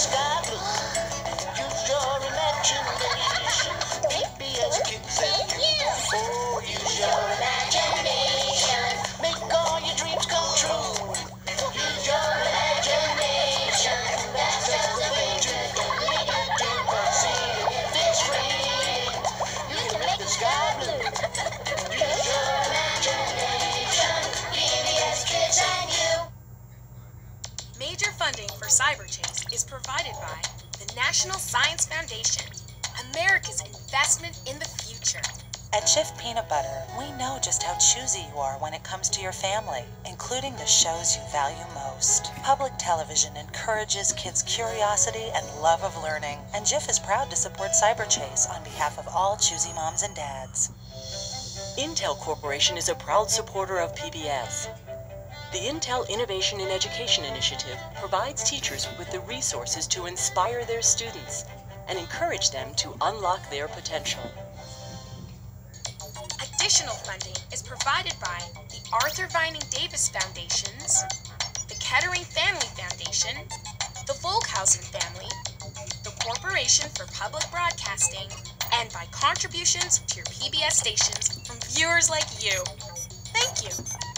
sky. Use your imagination. Funding for Cyberchase is provided by the National Science Foundation, America's investment in the future. At Jif Peanut Butter, we know just how choosy you are when it comes to your family, including the shows you value most. Public television encourages kids' curiosity and love of learning, and Jif is proud to support Cyberchase on behalf of all choosy moms and dads. Intel Corporation is a proud supporter of PBS. The Intel Innovation in Education Initiative provides teachers with the resources to inspire their students and encourage them to unlock their potential. Additional funding is provided by the Arthur Vining Davis Foundations, the Kettering Family Foundation, the Volkhausen family, the Corporation for Public Broadcasting, and by contributions to your PBS stations from viewers like you. Thank you.